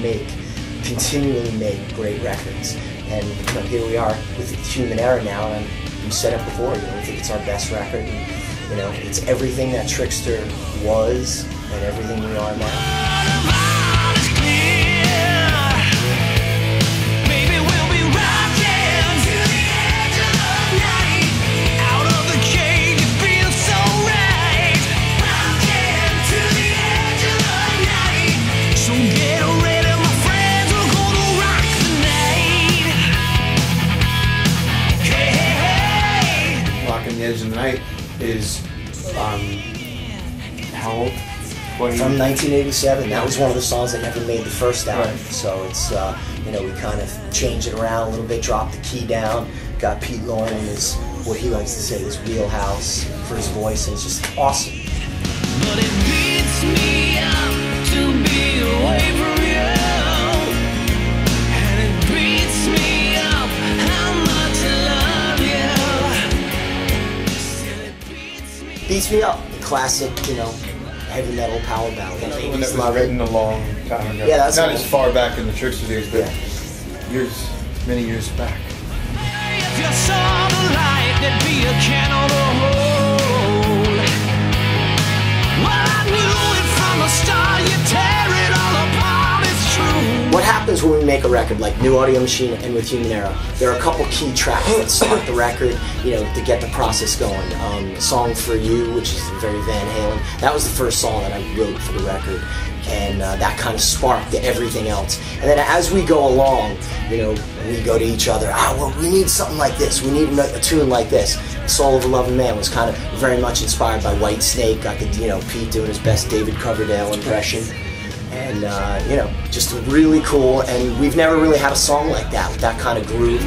make, continually make great records. And you know, here we are with Human Era now, and we said it before, you know, we think it's our best record. And, you know, it's everything that Trixter was and everything we are now. Is um, how old? From 1987, that was one of the songs that never made the first album. Right. So it's, uh, you know, we kind of changed it around a little bit, dropped the key down, got Pete Loran in his, what he likes to say, his wheelhouse for his voice, and it's just awesome. Beats me Up, the classic, you know, heavy metal power ballad. One Ladies that was love it. written a long time ago. Yeah, that's not cool. as far back in the Trixter days, but Yeah. years, many years back. If happens when we make a record like New Audio Machine and with Human Era? There are a couple key tracks that start the record, you know, to get the process going. Um, Song for You, which is very Van Halen. That was the first song that I wrote for the record, and uh, that kind of sparked everything else. And then as we go along, you know, we go to each other. Ah, well, we need something like this. We need a tune like this. Soul of a Loving Man was kind of very much inspired by Whitesnake. Got the, you know, Pete doing his best David Coverdale impression and uh, you know, just really cool. And we've never really had a song like that with that kind of groove.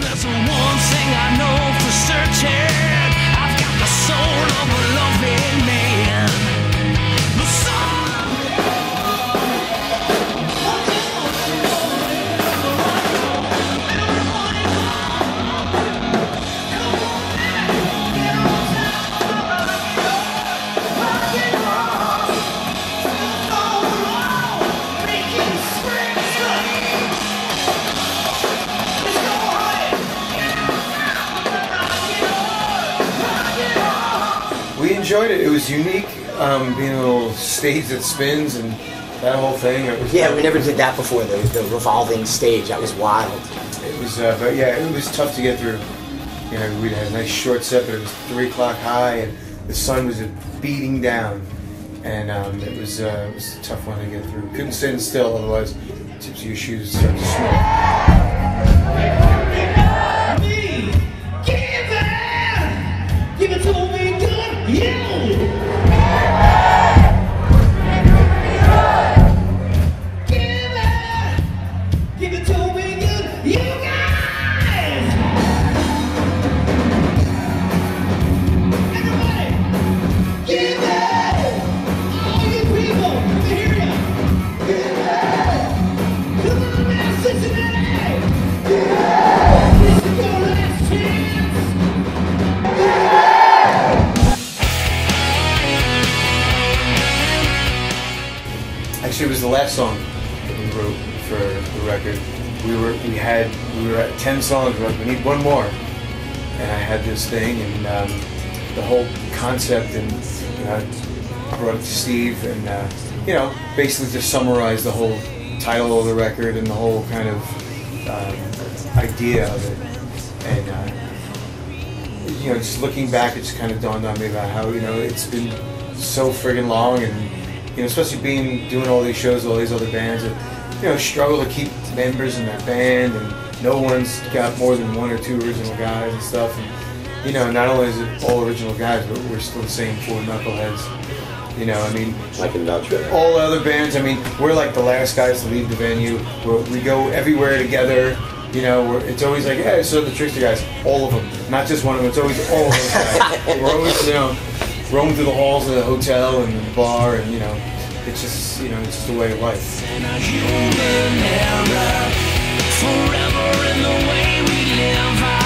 We enjoyed it. It was unique, um, being a little stage that spins and that whole thing. Yeah, we never did that before. The, the revolving stage that was wild. It was, uh, but yeah, it was tough to get through. You know, we had a nice short set, but it was three o'clock high, and the sun was beating down, and um, it was uh, it was a tough one to get through. Couldn't stand still, otherwise, tips of your shoes start to smoke. Last song that we wrote for the record. We were we had we were at ten songs. We're like, we need one more, and I had this thing and um, the whole concept, and you know, I brought it to Steve, and uh, you know, basically just summarized the whole title of the record and the whole kind of um, idea of it, and. Uh, you know, just looking back, it just kind of dawned on me about how you know it's been so friggin' long, and know, especially being doing all these shows, all these other bands, that you know, struggle to keep members in their band, and no one's got more than one or two original guys and stuff, and you know, not only is it all original guys, but we're still the same four knuckleheads. You know, I mean, I can vouch for that. all the other bands. I mean, we're like the last guys to leave the venue. We're, we go everywhere together. You know, we're, it's always like, yeah, so the Trixter guys, all of them, not just one of them. It's always all of those guys. we're always, you know, roaming through the halls of the hotel and the bar, and you know, it's just, you know, it's just a way of life. forever in the way we live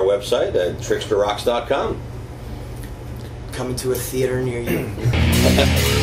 website at trixterrocks.com. Coming to a theater near you.